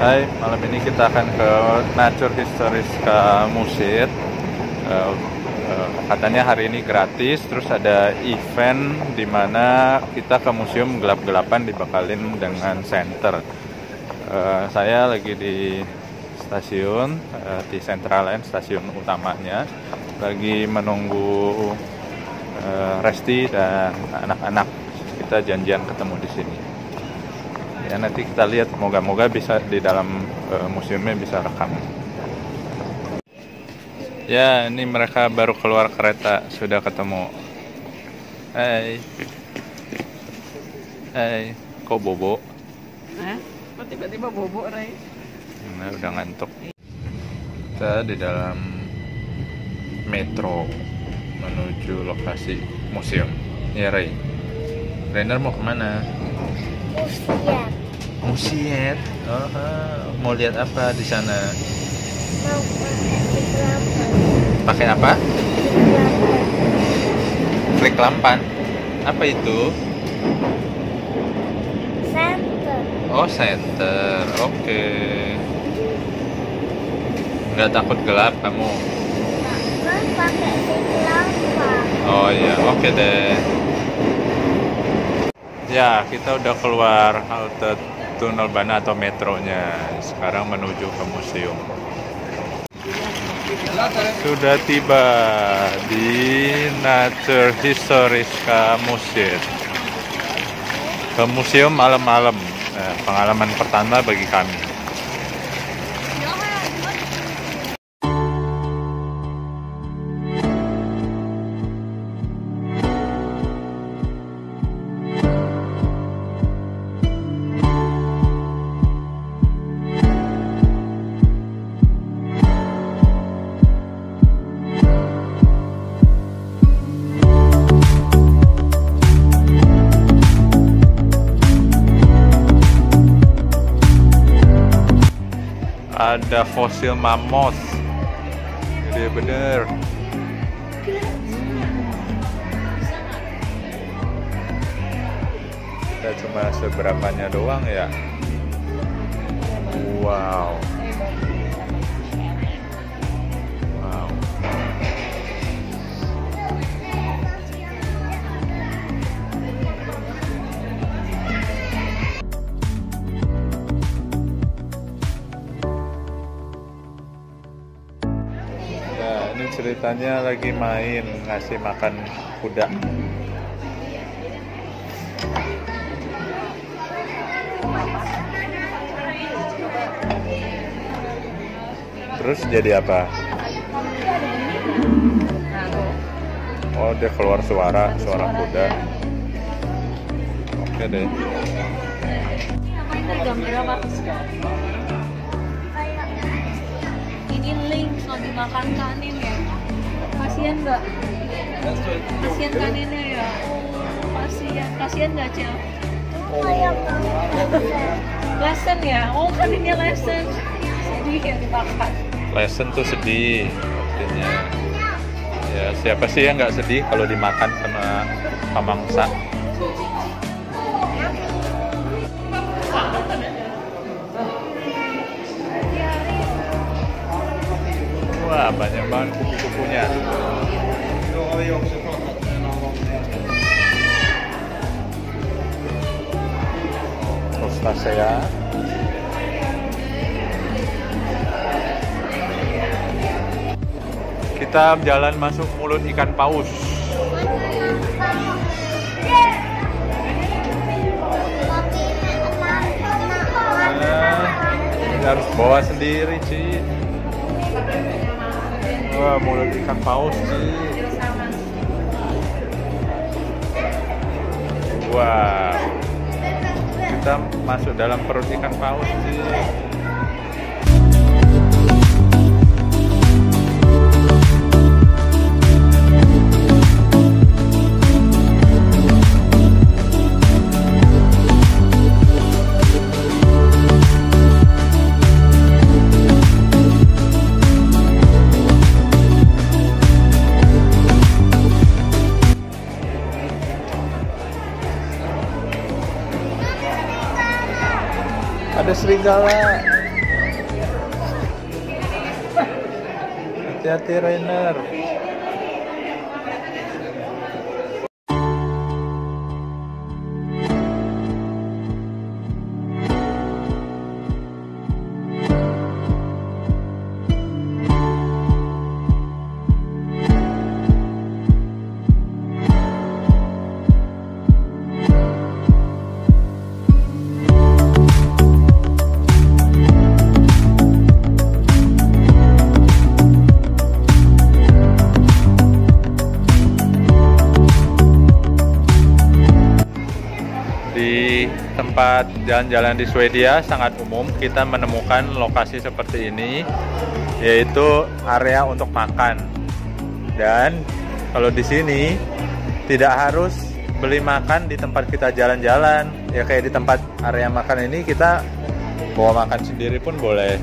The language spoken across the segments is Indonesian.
Hai, malam ini kita akan ke Nature Historiska Museum. Uh, uh, katanya hari ini gratis, terus ada event di mana kita ke museum gelap-gelapan dibekalin dengan center. Uh, saya lagi di stasiun uh, di Central Line, stasiun utamanya, lagi menunggu uh, Resti dan anak-anak. Kita janjian ketemu di sini ya nanti kita lihat. Moga-moga bisa di dalam uh, museumnya bisa rekam. Ya ini mereka baru keluar kereta sudah ketemu. Hai. Hai. Kok bobo? Hah? Kok tiba-tiba bobo, Ray? nah, udah ngantuk. Kita di dalam metro menuju lokasi museum. Ya Ray. Rainer mau ke mana? Museum. Museum. Oh, mau lihat apa di sana? Mau pakai apa? Klik lampan. Apa itu? Center. Oh, center. Oke. Nggak takut gelap kamu? Kan pakai lampan. Oh iya, oke deh. Ya, kita udah keluar halte tunnel bana atau metronya. Sekarang menuju ke museum. Sudah tiba di Nature Historiska Museum. Ke museum malam-malam. Nah, pengalaman pertama bagi kami. Ada fosil mammoth. Gede bener. Kita cuma seberapanya doang ya. Wow. Wow. Ceritanya lagi main ngasih makan kuda. Terus jadi apa? Oh, dia keluar suara, suara kuda. Oke deh. Ini link lagi makan kanin ya. Kasian nggak? Kasian kaninnya ya. Oh, kasian. Kasian nggak, Cel? Kayak Lesson ya? Oh, kaninnya lesson. Sedih ya dimakan. Lesson tuh sedih artinya. Ya, siapa sih yang nggak sedih kalau dimakan sama pamangsa? Wah, banyak banget kupu-kupunya. Rosacea. Kita jalan masuk mulut ikan paus. Ini harus bawa sendiri, Ci. Wah, mulut ikan paus, Ci. Wah. Kita masuk dalam perut ikan paus, Ci. Serigala. Hati-hati Rainer. Tempat jalan-jalan di Swedia sangat umum kita menemukan lokasi seperti ini yaitu area untuk makan. Dan kalau di sini tidak harus beli makan di tempat kita jalan-jalan. Ya kayak di tempat area makan ini kita bawa makan sendiri pun boleh.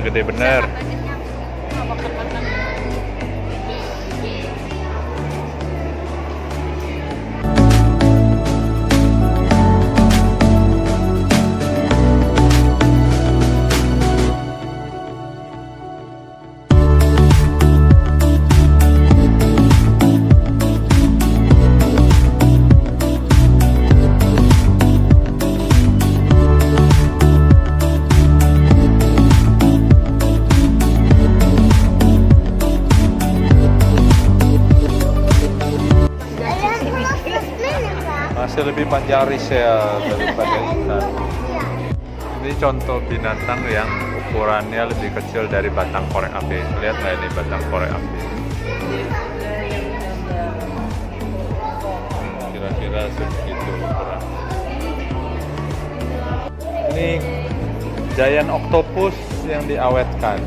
Gede bener. Masih lebih panjang Risel daripada ikan. Ini contoh binatang yang ukurannya lebih kecil dari batang korek api. Lihat nggak ini batang korek api? Kira-kira segitu ukuran. Ini giant octopus yang diawetkan.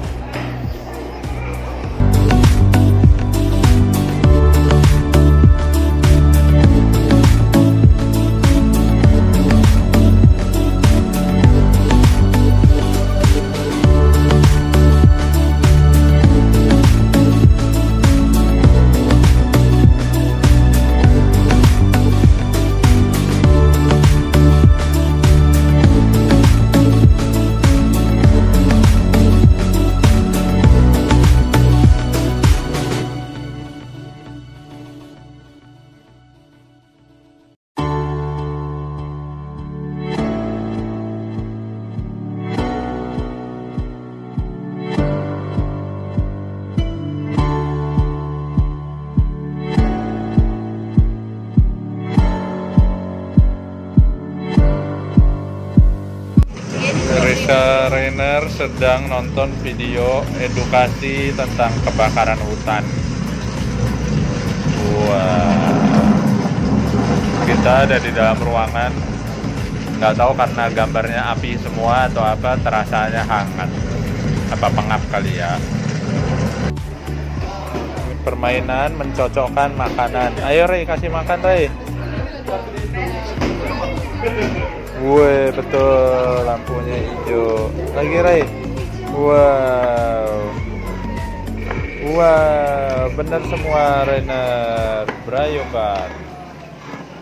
Rainer sedang nonton video edukasi tentang kebakaran hutan. Wah, kita ada di dalam ruangan. Nggak tahu karena gambarnya api semua atau apa, terasanya hangat. Apa pengap kali ya? Permainan mencocokkan makanan. Ayo Rey, kasih makan Rey. Wih, betul lampunya hijau. Lagi Ray. Wow. Wow, benar semua Rainer. Brayokan.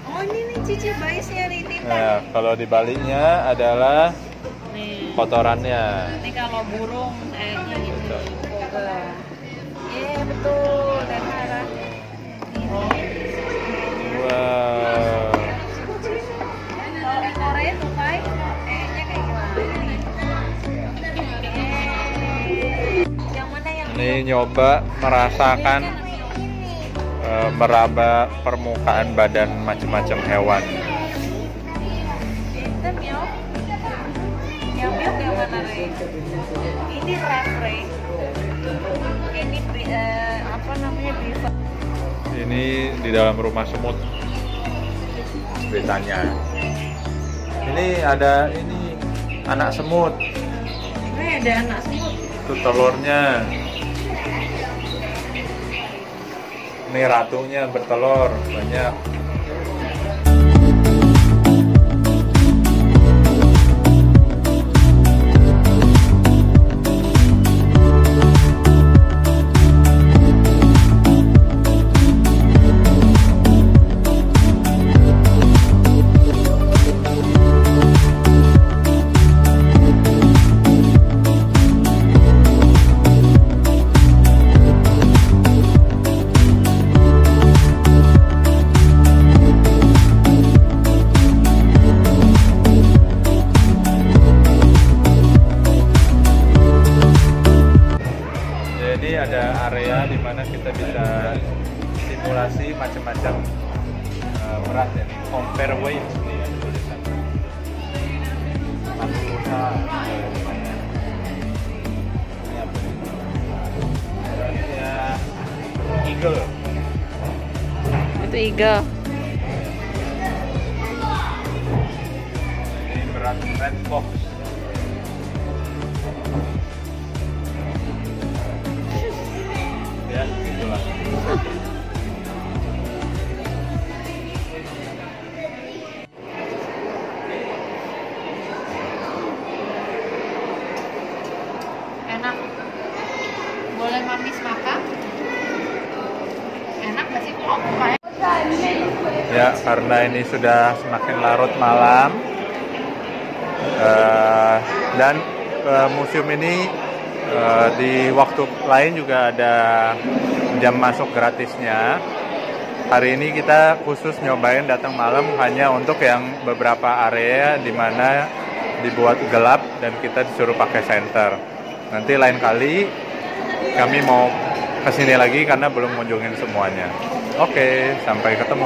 Oh ini nih Cici baisnya nih Tita. Nah, kalau dibaliknya adalah Nih. kotorannya. Ini kalau burung ini. Betul. Koga. Iya betul dan arah. Wow. Ini nyoba merasakan eh, meraba permukaan badan macam-macam hewan. Ini. Ini eh, apa namanya beaver. Ini di dalam rumah semut ceritanya. Ini ada ini anak semut, Rey ada anak semut. itu telurnya. Ini ratunya bertelur banyak. Kita bisa simulasi macam-macam uh, berat ya. Compare weight ya tulisan. 40 H. Ini apa nih? Beratnya Eagle. Itu iga. Ini berat Red Fox. Karena ini sudah semakin larut malam eh, dan eh, museum ini eh, di waktu lain juga ada jam masuk gratisnya. Hari ini kita khusus nyobain datang malam hanya untuk yang beberapa area di mana dibuat gelap dan kita disuruh pakai senter. Nanti lain kali kami mau ke sini lagi karena belum mengunjungin semuanya. Oke, sampai ketemu.